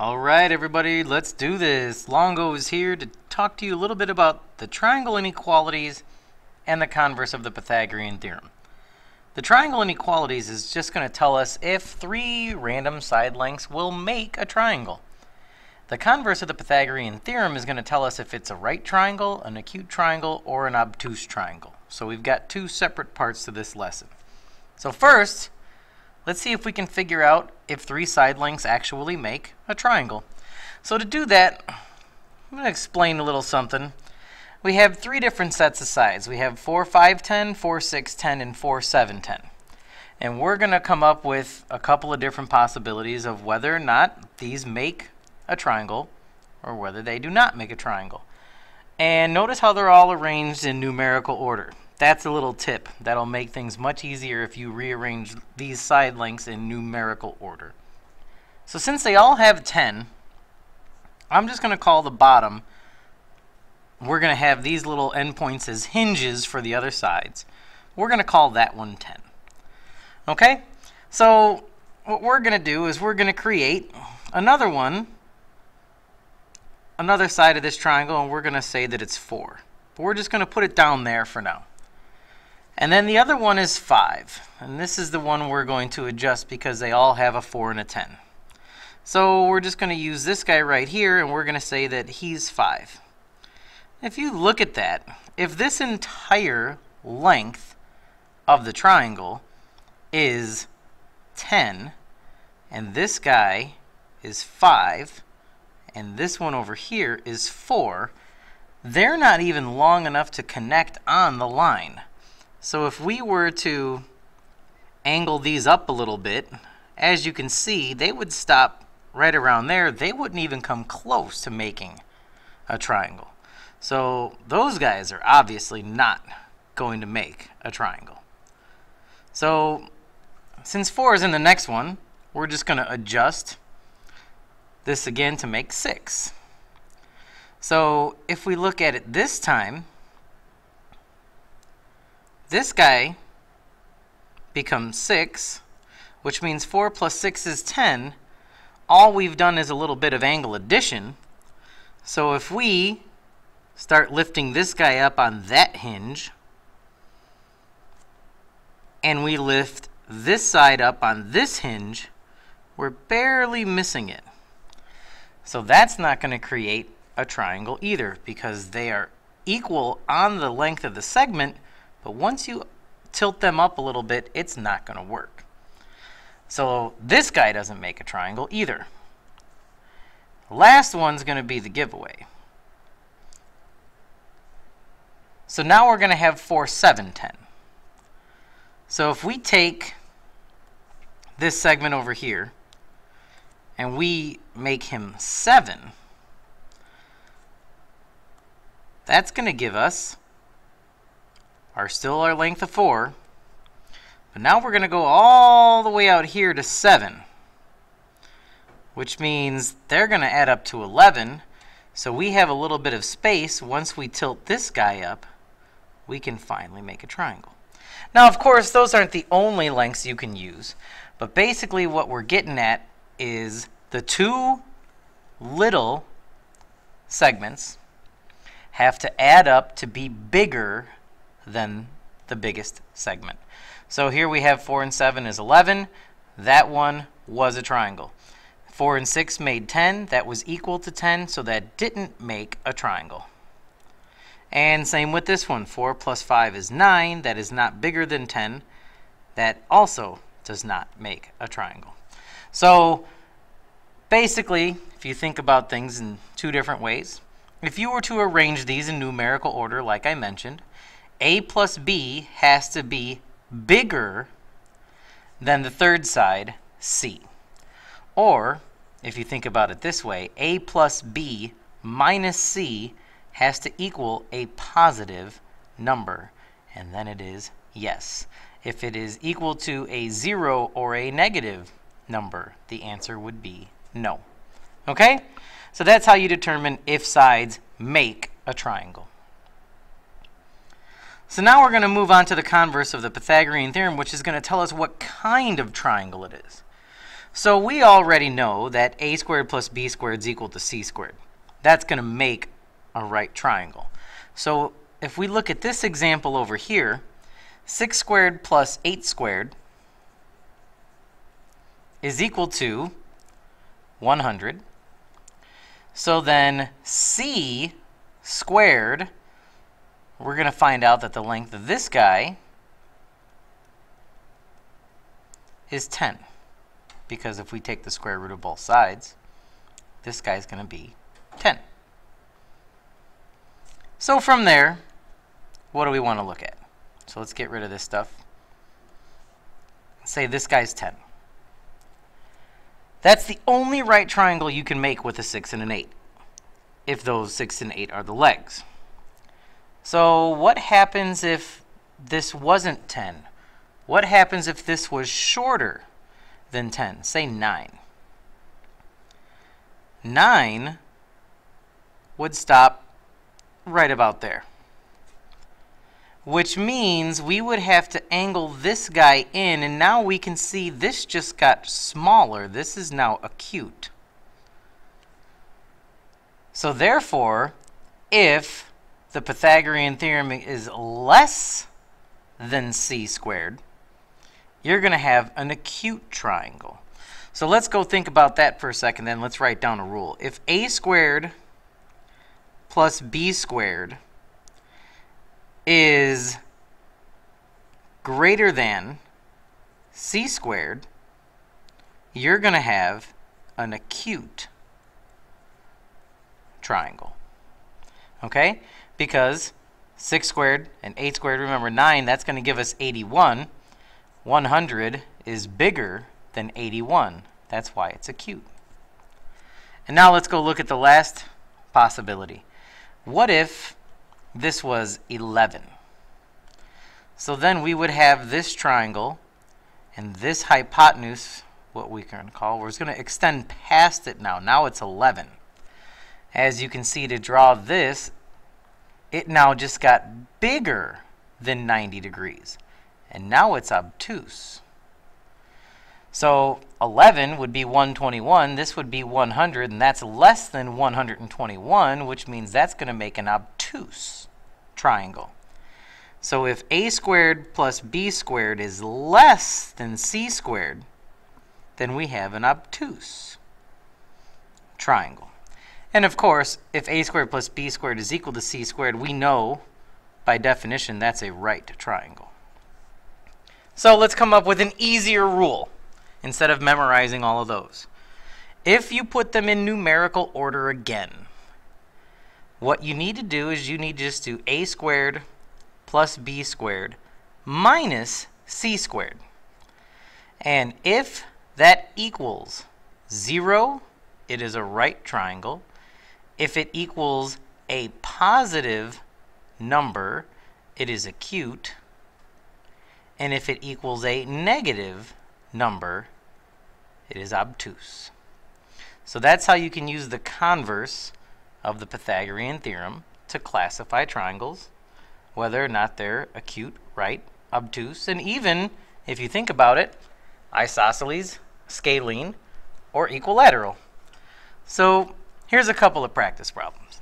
All right, everybody, let's do this. Longo is here to talk to you a little bit about the triangle inequalities and the converse of the Pythagorean theorem. The triangle inequalities is just going to tell us if three random side lengths will make a triangle. The converse of the Pythagorean theorem is going to tell us if it's a right triangle, an acute triangle, or an obtuse triangle. So we've got two separate parts to this lesson. So first, let's see if we can figure out if three side lengths actually make a triangle. So to do that, I'm going to explain a little something. We have three different sets of sides. We have 4, 5, 10, 4, 6, 10, and 4, 7, 10. And we're going to come up with a couple of different possibilities of whether or not these make a triangle or whether they do not make a triangle. And notice how they're all arranged in numerical order. That's a little tip. That'll make things much easier if you rearrange these side lengths in numerical order. So since they all have 10, I'm just going to call the bottom. We're going to have these little endpoints as hinges for the other sides. We're going to call that one 10. Okay? So what we're going to do is we're going to create another one another side of this triangle and we're going to say that it's 4. But we're just going to put it down there for now. And then the other one is 5. And this is the one we're going to adjust because they all have a 4 and a 10. So we're just going to use this guy right here and we're going to say that he's 5. If you look at that, if this entire length of the triangle is 10 and this guy is 5 and this one over here is 4, they're not even long enough to connect on the line. So if we were to angle these up a little bit, as you can see, they would stop right around there. They wouldn't even come close to making a triangle. So those guys are obviously not going to make a triangle. So since 4 is in the next one, we're just going to adjust this again to make 6. So if we look at it this time, this guy becomes 6, which means 4 plus 6 is 10. All we've done is a little bit of angle addition. So if we start lifting this guy up on that hinge, and we lift this side up on this hinge, we're barely missing it. So that's not going to create a triangle either because they are equal on the length of the segment, but once you tilt them up a little bit, it's not going to work. So this guy doesn't make a triangle either. Last one's going to be the giveaway. So now we're going to have 4, 7, 10. So if we take this segment over here, and we make him 7, that's going to give us our still our length of 4. But now we're going to go all the way out here to 7, which means they're going to add up to 11. So we have a little bit of space. Once we tilt this guy up, we can finally make a triangle. Now, of course, those aren't the only lengths you can use. But basically what we're getting at is the two little segments have to add up to be bigger than the biggest segment. So here we have 4 and 7 is 11. That one was a triangle. 4 and 6 made 10. That was equal to 10, so that didn't make a triangle. And same with this one. 4 plus 5 is 9. That is not bigger than 10. That also does not make a triangle. So basically, if you think about things in two different ways, if you were to arrange these in numerical order like I mentioned, a plus b has to be bigger than the third side, c. Or, if you think about it this way, a plus b minus c has to equal a positive number, and then it is yes. If it is equal to a 0 or a negative number, the answer would be no. Okay? So that's how you determine if sides make a triangle. So now we're going to move on to the converse of the Pythagorean theorem, which is going to tell us what kind of triangle it is. So we already know that a squared plus b squared is equal to c squared. That's going to make a right triangle. So if we look at this example over here, 6 squared plus 8 squared is equal to 100. So then c squared, we're going to find out that the length of this guy is 10. Because if we take the square root of both sides, this guy's going to be 10. So from there, what do we want to look at? So let's get rid of this stuff. Say this guy's 10. That's the only right triangle you can make with a 6 and an 8, if those 6 and 8 are the legs. So what happens if this wasn't 10? What happens if this was shorter than 10? Say 9. 9 would stop right about there. Which means we would have to angle this guy in, and now we can see this just got smaller. This is now acute. So therefore, if the Pythagorean theorem is less than c squared, you're going to have an acute triangle. So let's go think about that for a second, then let's write down a rule. If a squared plus b squared is greater than c squared, you're going to have an acute triangle. Okay? Because 6 squared and 8 squared, remember 9, that's going to give us 81. 100 is bigger than 81. That's why it's acute. And now let's go look at the last possibility. What if this was 11? So then we would have this triangle and this hypotenuse, what we can call, we're going to extend past it now. Now it's 11. As you can see, to draw this, it now just got bigger than 90 degrees. And now it's obtuse. So 11 would be 121, this would be 100, and that's less than 121, which means that's going to make an obtuse triangle. So if a squared plus b squared is less than c squared, then we have an obtuse triangle. And of course, if a squared plus b squared is equal to c squared, we know by definition that's a right triangle. So let's come up with an easier rule instead of memorizing all of those. If you put them in numerical order again, what you need to do is you need to just do a squared plus b squared minus c squared. And if that equals 0, it is a right triangle. If it equals a positive number, it is acute. And if it equals a negative number, it is obtuse. So that's how you can use the converse of the Pythagorean theorem to classify triangles, whether or not they're acute, right, obtuse, and even, if you think about it, isosceles, scalene, or equilateral. So here's a couple of practice problems.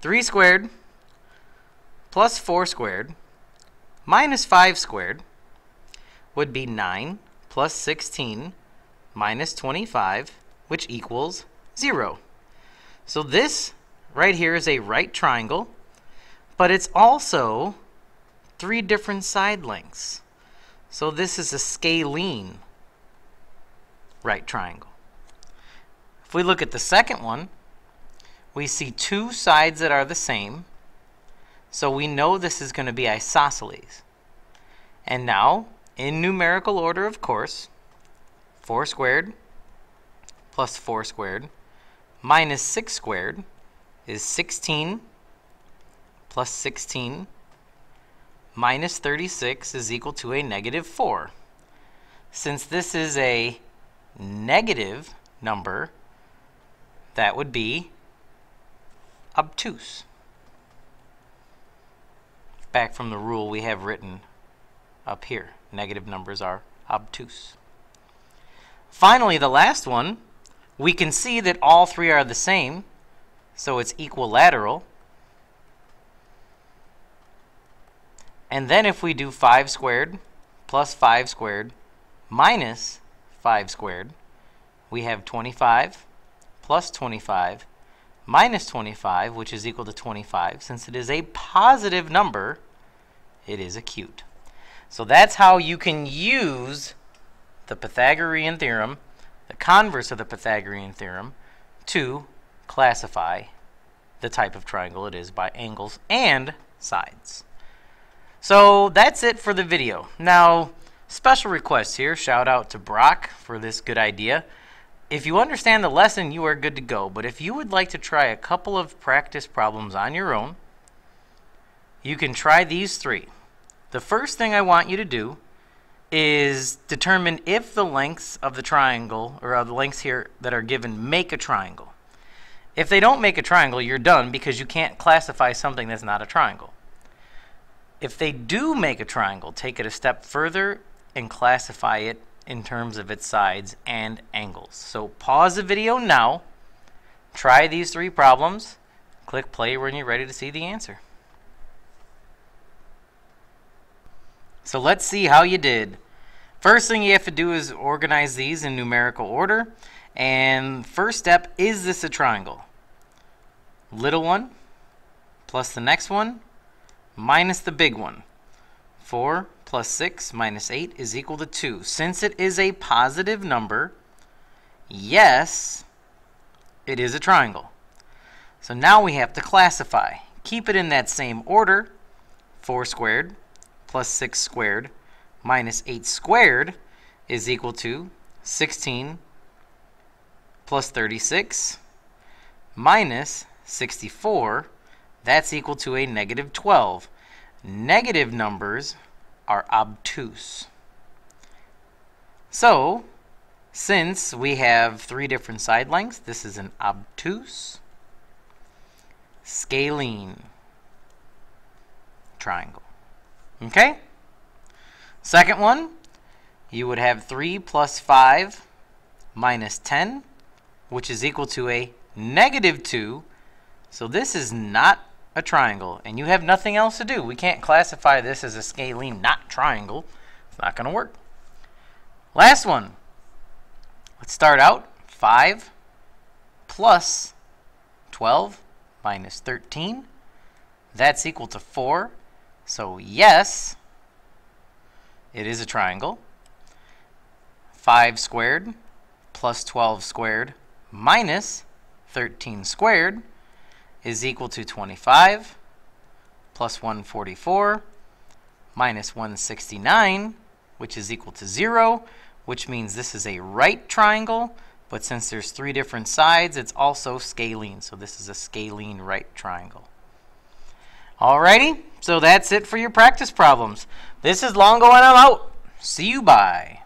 3 squared plus 4 squared minus 5 squared would be 9 plus 16 minus 25, which equals 0. So this right here is a right triangle, but it's also three different side lengths. So this is a scalene right triangle. If we look at the second one, we see two sides that are the same. So we know this is going to be isosceles. And now in numerical order, of course, 4 squared plus 4 squared minus 6 squared is 16 plus 16 minus 36 is equal to a negative 4. Since this is a negative number, that would be obtuse. Back from the rule we have written up here negative numbers are obtuse. Finally, the last one, we can see that all three are the same, so it's equilateral. And then if we do 5 squared plus 5 squared minus 5 squared, we have 25 plus 25 minus 25, which is equal to 25. Since it is a positive number, it is acute. So that's how you can use the Pythagorean theorem, the converse of the Pythagorean theorem, to classify the type of triangle it is by angles and sides. So that's it for the video. Now, special request here. Shout out to Brock for this good idea. If you understand the lesson, you are good to go. But if you would like to try a couple of practice problems on your own, you can try these three. The first thing I want you to do is determine if the lengths of the triangle, or of the lengths here that are given, make a triangle. If they don't make a triangle, you're done because you can't classify something that's not a triangle. If they do make a triangle, take it a step further and classify it in terms of its sides and angles. So pause the video now, try these three problems, click play when you're ready to see the answer. So let's see how you did. First thing you have to do is organize these in numerical order. And first step, is this a triangle? Little one plus the next one minus the big one. 4 plus 6 minus 8 is equal to 2. Since it is a positive number, yes, it is a triangle. So now we have to classify. Keep it in that same order. 4 squared plus 6 squared minus 8 squared is equal to 16 plus 36 minus 64. That's equal to a negative 12. Negative numbers are obtuse. So, since we have three different side lengths, this is an obtuse scalene triangle. Okay? Second one, you would have 3 plus 5 minus 10, which is equal to a negative 2. So this is not a triangle, and you have nothing else to do. We can't classify this as a scalene not triangle. It's not going to work. Last one. Let's start out. 5 plus 12 minus 13. That's equal to 4. So yes, it is a triangle. 5 squared plus 12 squared minus 13 squared is equal to 25 plus 144 minus 169, which is equal to 0, which means this is a right triangle, but since there's three different sides, it's also scalene. So this is a scalene right triangle. Alrighty, so that's it for your practice problems. This is Longo and I'm out. See you, bye.